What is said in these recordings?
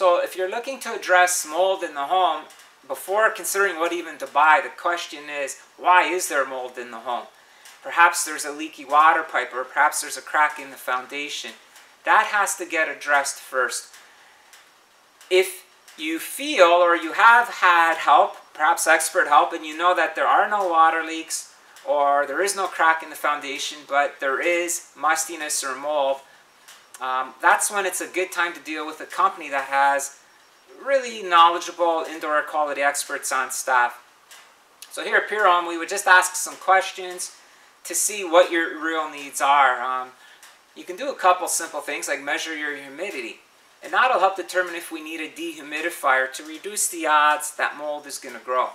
So if you're looking to address mold in the home, before considering what even to buy, the question is, why is there mold in the home? Perhaps there's a leaky water pipe or perhaps there's a crack in the foundation. That has to get addressed first. If you feel or you have had help, perhaps expert help, and you know that there are no water leaks or there is no crack in the foundation, but there is mustiness or mold, um, that's when it's a good time to deal with a company that has really knowledgeable indoor air quality experts on staff. So here at Pure we would just ask some questions to see what your real needs are. Um, you can do a couple simple things like measure your humidity. And that'll help determine if we need a dehumidifier to reduce the odds that mold is going to grow.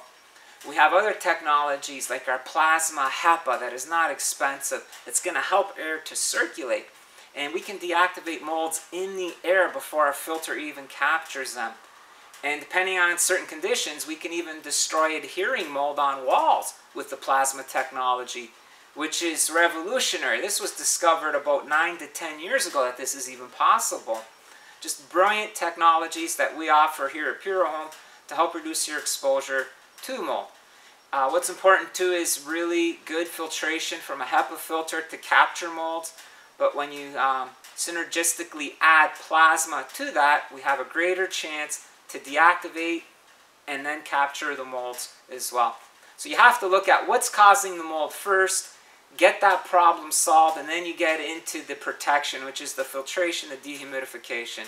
We have other technologies like our plasma HEPA that is not expensive. It's going to help air to circulate. And we can deactivate molds in the air before our filter even captures them. And depending on certain conditions, we can even destroy adhering mold on walls with the plasma technology, which is revolutionary. This was discovered about 9 to 10 years ago that this is even possible. Just brilliant technologies that we offer here at Purahome to help reduce your exposure to mold. Uh, what's important too is really good filtration from a HEPA filter to capture molds. But when you um, synergistically add plasma to that, we have a greater chance to deactivate and then capture the molds as well. So you have to look at what's causing the mold first, get that problem solved, and then you get into the protection, which is the filtration, the dehumidification.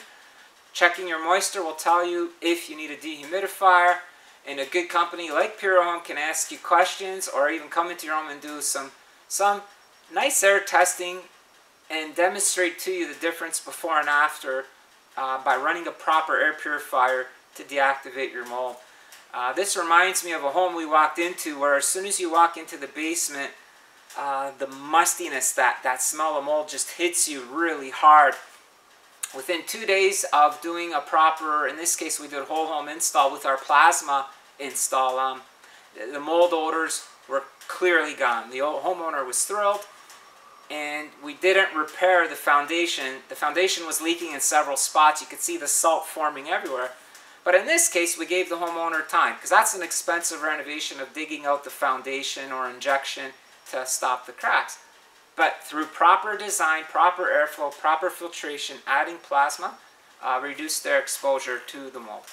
Checking your moisture will tell you if you need a dehumidifier, and a good company like Purahome can ask you questions or even come into your home and do some, some nice air testing and demonstrate to you the difference before and after uh, by running a proper air purifier to deactivate your mold. Uh, this reminds me of a home we walked into where as soon as you walk into the basement, uh, the mustiness, that, that smell of mold just hits you really hard. Within two days of doing a proper, in this case we did a whole home install with our plasma install, um, the mold odors were clearly gone. The homeowner was thrilled and we didn't repair the foundation. The foundation was leaking in several spots. You could see the salt forming everywhere. But in this case, we gave the homeowner time because that's an expensive renovation of digging out the foundation or injection to stop the cracks. But through proper design, proper airflow, proper filtration, adding plasma, uh, reduce their exposure to the mold.